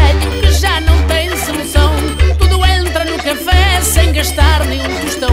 velho que já não tem solução. Tudo entra no café sem gastar nenhum tostão.